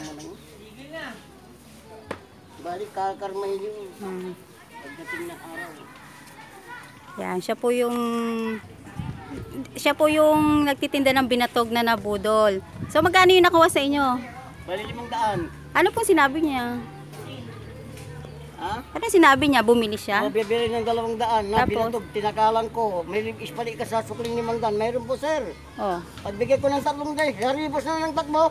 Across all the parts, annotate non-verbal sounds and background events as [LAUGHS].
mo lang. Balik kakarmay yun. Hmm. Pagdating ng araw. Yan, siya po yung siya po yung nagtitinda ng binatog na nabudol. So magkano yung nakuha sa inyo? Bali limang daan. Ano pong sinabi niya? Ha? Ano sinabi niya? Bumili Oh, siya? bibili ng dalawang daan. Na, Tapos? binatog, tinakalan ko. May ispali ka sa sukling limang daan. Mayroon po, sir. Oh. Pagbigay ko ng tatlong day, haribos na ng takbo.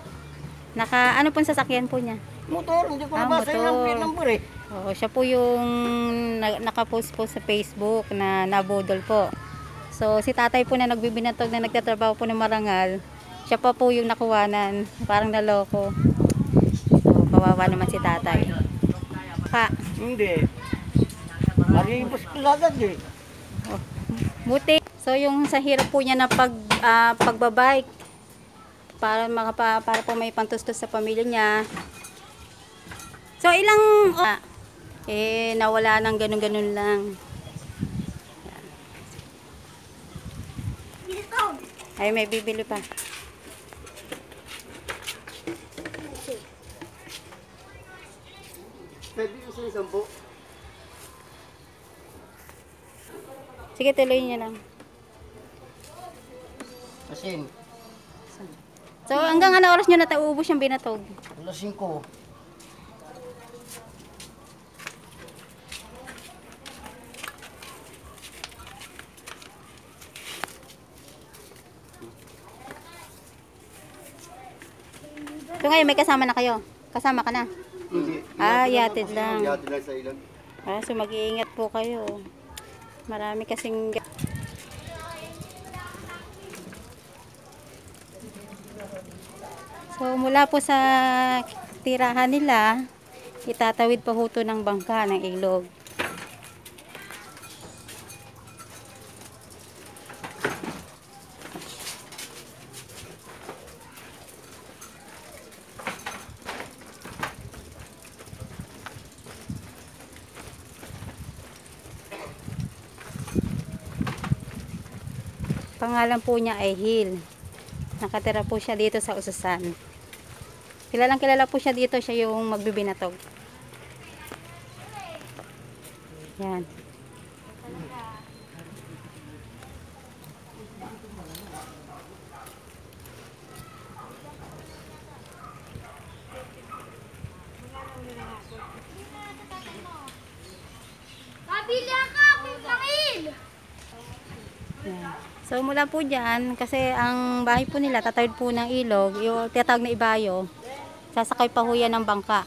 Naka ano pong sasakyan po niya? Motor, hindi ko Ah, nabasa yung number eh. Oo, siya po yung na, nakapost po sa Facebook na nabudol po. So, si tatay po na nagbibinatog na nagtatrabaho po ng marangal, siya pa po yung nakuwanan. Parang naloko. So, kawawa naman si tatay. Pa, Hindi. Haribos ko agad eh. buti. So, yung sa hirap po niya na pag, ah, pagbabike, para, makapa, para po may pantustos sa pamilya niya. So, ilang, ah, eh, nawala ng ganun-ganun lang. Ay, may bibili pa. Pwede yung sa sampo. Sige, tuloy niya lang. Asin. So, hanggang ano oras niyo natauubos yung binatog? Alas 5. So, ngayon may kasama na kayo? Kasama ka na? Hindi. Ah, yatid lang. Yatid lang sa ilan. Ah, so mag-iingat po kayo. Marami kasing... So, mula po sa tirahan nila, itatawid pa huto ng bangka ng ilog. Pangalan po niya ay Hill. Nakatira po siya dito sa Ususan. Kilalang kilala po siya dito, siya yung magbibinatog. Yan. Pabila ka, pipangil! Yan. So mula po dyan, kasi ang bahay po nila, tatawid po ng ilog, yung tinatawag na ibayo, sasakay pa ho yan ng bangka.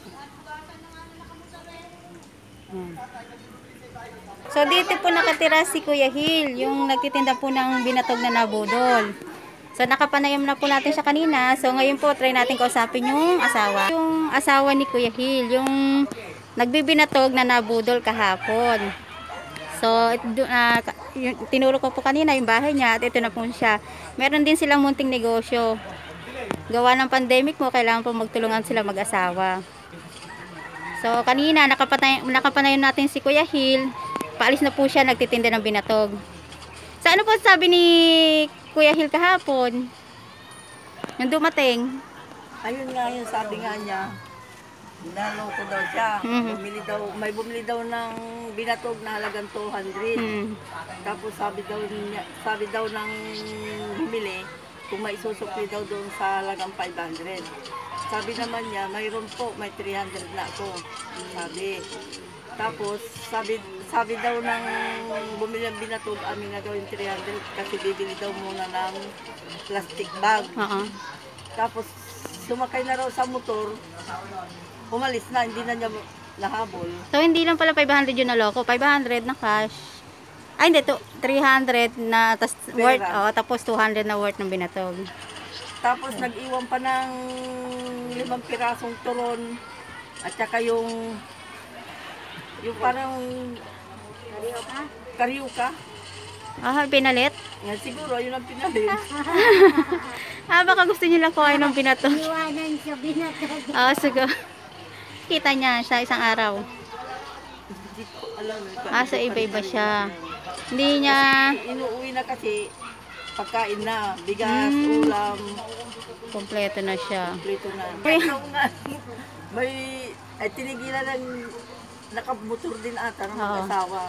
So dito po nakatira si Kuya Hill, yung nagtitinda po ng binatog na nabudol. So nakapanayam na po natin siya kanina. So ngayon po try natin kausapin yung asawa. Yung asawa ni Kuya Hill, yung nagbibinatog na nabudol kahapon. So, yung, tinuro ko po kanina yung bahay niya at ito na po siya. Meron din silang munting negosyo. Gawa ng pandemic mo, kailangan po magtulungan sila mag-asawa. So, kanina, nakapatay, nakapanayon natin si Kuya Hill. Paalis na po siya, nagtitinda ng binatog. So, ano po sabi ni Kuya Hill kahapon? Nung dumating, Ayun nga yun, sabi nga niya, naloko daw siya. Mhm. Bumili daw, may bumili daw ng binatog na halagang 200. hmm, Tapos sabi daw niya, sabi daw ng bumili, kung may isusukli daw doon sa halagang 500. Sabi naman niya, mayroon po, may 300 na ako. Sabi. Tapos, sabi, sabi daw ng bumili ng binatog, amin na daw yung 300 kasi bibili daw muna ng plastic bag. oo. Tapos sumakay na raw sa motor, umalis na, hindi na niya nahabol. So, hindi lang pala 500 yung naloko. 500 na cash. Ay, hindi. To, 300 na tas, worth, oh, tapos 200 na worth ng binatog. Tapos nag-iwan pa ng limang pirasong turon at saka yung yung parang karyuka. Ah, pinalit? Nga siguro, yun ang pinalit. [LAUGHS] Ah, baka gusto niyo lang kuhain ng binatog. Iwanan sa binatog. Ah, siguro. Kita niya sa isang araw. Ah, so iba-iba siya. Hindi niya... Inuuwi na kasi pagkain na, bigas, Mm. ulam, Kompleto na siya. prito na. Ay. Nga, may, ay tinigilan ng nakamotor din ata ng Oo. mag-asawa.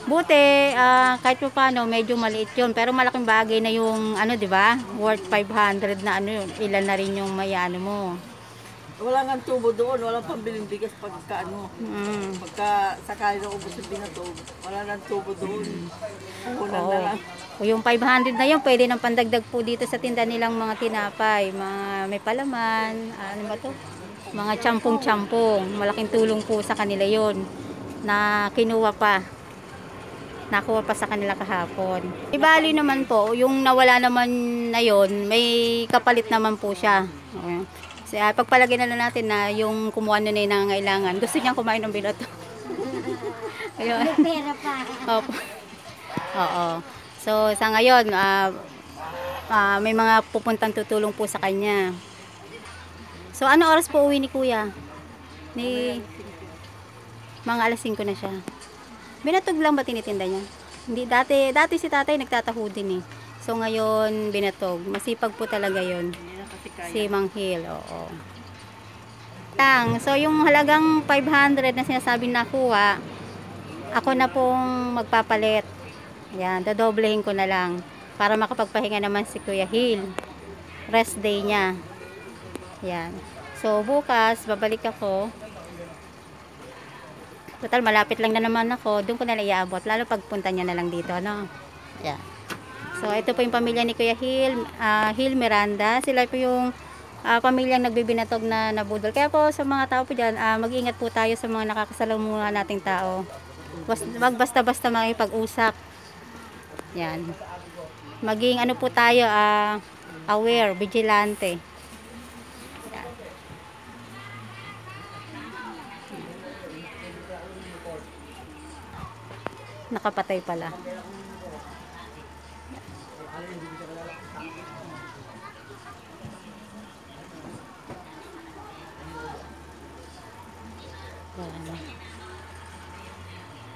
Buti, ah, kahit pa paano, medyo maliit yun. Pero malaking bagay na yung, ano, di ba? Worth 500 na ano yun. Ilan na rin yung may ano mo. Wala nga tubo doon, walang pambiling bigas pagka ano, Mm. pagka sakali na ubos yung binatog, wala nang tubo doon. Na Oo. lang. O yung 500 na yun, pwede nang pandagdag po dito sa tinda nilang mga tinapay. Mga may palaman, ano ba to? Mga champong-champong. Malaking tulong po sa kanila yon na kinuha pa. Nakuha pa sa kanila kahapon. Ibali naman po, yung nawala naman na yon may kapalit naman po siya. Okay. So, ah, pagpalagay na lang natin na yung kumuha na na yung nangangailangan. Gusto niyang kumain ng binato. [LAUGHS] Ayun. May pera pa. Opo. Oo. So, sa ngayon, ah, ah, may mga pupuntang tutulong po sa kanya. So, ano oras po uwi ni Kuya? Ni mga alas 5 na siya. Binatog lang ba tinitinda niya? Hindi, dati, dati si tatay nagtataho din eh. So, ngayon, binatog. Masipag po talaga yon Si Mang Hill, oo. Lang. So, yung halagang 500 na sinasabi nakuha, ako na pong magpapalit. Yan, dodoblehin ko na lang para makapagpahinga naman si Kuya Hill. Rest day niya. Yan. So, bukas, babalik ako. Total, malapit lang na naman ako. Doon ko na iaabot. Lalo pagpunta niya na lang dito, no? Yan. So, ito po yung pamilya ni Kuya Hill, ah, Hill Miranda. Sila po yung ah, pamilyang nagbibinatog na nabudol. Kaya po sa mga tao po dyan, ah, mag-ingat po tayo sa mga nakakasalamuha nating tao. Wag basta-basta makipag-usap. Yan. Maging ano po tayo, ah, aware, vigilante. Yan. Nakapatay pala.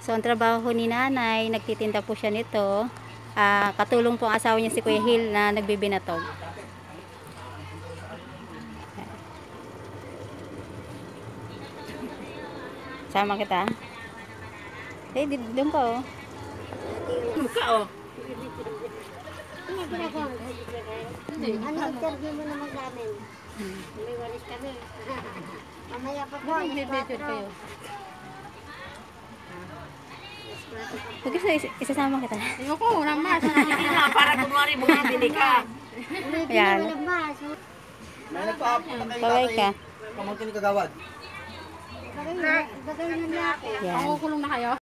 So, ang trabaho ni nanay, nagtitinda po siya nito. Ah, katulong po ang asawa niya si Kuya Hill na nagbibinatog. Sama kita. Eh, di- doon ka oh. Mukha oh. Ano ginagawa mo? Ano interview mo naman namin? May walis kami. Mamaya pa po. alas 4. Huwag isa, isasama kita. Ayoko, walang mas. Para kunwari bumibili ka. Ayan. Kaway ka. Pamangkin ni Kagawad. Bagay na. Yan. Pakukulong na kayo?